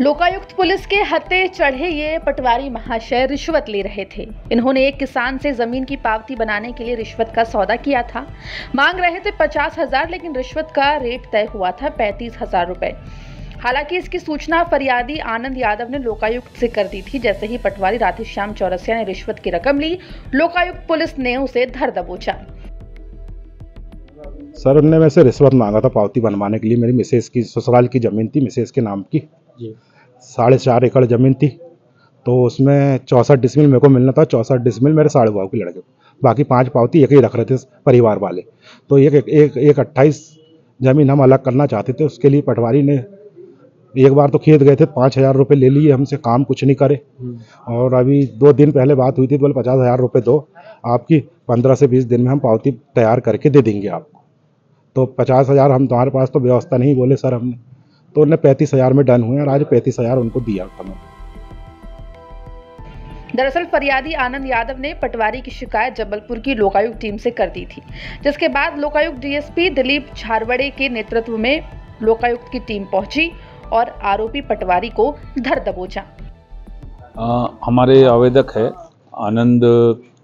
Lokayukta police के हत्थे चढ़े ये पटवारी महाशय रिश्वत ले रहे थे। इन्होंने एक किसान से ज़मीन की पावती बनाने के लिए रिश्वत का सौदा किया था। मांग रहे थे पचास हज़ार लेकिन रिश्वत का रेट तय हुआ था पैंतीस हज़ार रुपए। हालाँकि इसकी सूचना फरियादी आनंद यादव ने लोकायुक्त से कर दी थी। जैसे ही पटवारी राधेश्याम चौरसिया ने रिश्वत की रकम ली लोकायुक्त पुलिस ने उसे धर दबोचा। सर उनने मेरे से रिश्वत मांगा था पावती बनवाने के लिए। मेरी मिसेज की ससुराल की ज़मीन थी मिसेज के नाम की। जी। साढ़े चार एकड़ ज़मीन थी तो उसमें चौंसठ डिसमिल मेरे को मिलना था। चौंसठ डिसमिल मेरे साढ़े बाबू के लड़के। बाकी पाँच पावती एक ही रख रहे थे परिवार वाले। तो एक एक एक, एक अट्ठाईस ज़मीन हम अलग करना चाहते थे उसके लिए पटवारी ने एक बार तो खेत गए थे पाँच हज़ार रुपये ले लिए हमसे काम कुछ नहीं करे। और अभी दो दिन पहले बात हुई थी तो बोले पचास हज़ार रुपये दो आपकी पंद्रह से बीस दिन में हम पावती तैयार करके दे देंगे आपको। तो पचास हज़ार हम तुम्हारे पास तो व्यवस्था नहीं बोले सर हमने। तो उन्हें पैंतीस हज़ार में डन हुए और आज पैंतीस हज़ार उनको दिया था मैंने दरअसल फरियादी आनंद यादव ने पटवारी की शिकायत जबलपुर की लोकायुक्त टीम से कर दी थी जिसके बाद लोकायुक्त डीएसपी दिलीप झारवड़े के नेतृत्व में लोकायुक्त की टीम पहुँची और आरोपी पटवारी को धर दबोचा। आ, हमारे आवेदक है आनंद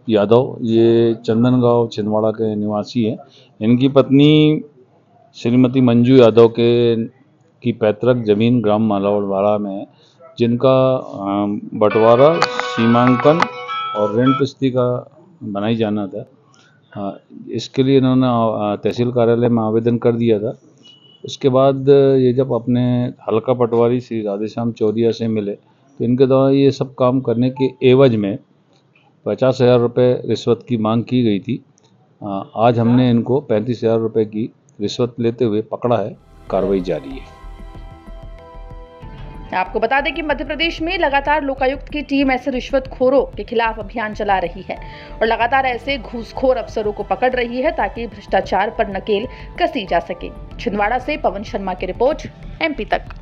यादव ये चंदनगांव छिंदवाड़ा के निवासी हैं। इनकी पत्नी श्रीमती मंजू यादव के की पैतृक ज़मीन ग्राम मालावाड़ा में है, जिनका बंटवारा, सीमांकन और ऋण किस्ती का बनाई जाना था। इसके लिए इन्होंने तहसील कार्यालय में आवेदन कर दिया था। उसके बाद ये जब अपने हल्का पटवारी श्री राधेश्याम चौरिया से मिले तो इनके द्वारा ये सब काम करने के एवज में पचास हज़ार रुपये रिश्वत की मांग की गई थी। आज हमने इनको पैंतीस हज़ार रुपये की रिश्वत लेते हुए पकड़ा है, कार्रवाई जारी है। आपको बता दें कि मध्य प्रदेश में लगातार लोकायुक्त की टीम ऐसे रिश्वतखोरों के खिलाफ अभियान चला रही है और लगातार ऐसे घूसखोर अफसरों को पकड़ रही है ताकि भ्रष्टाचार पर नकेल कसी जा सके। छिंदवाड़ा से पवन शर्मा की रिपोर्ट, एमपी तक।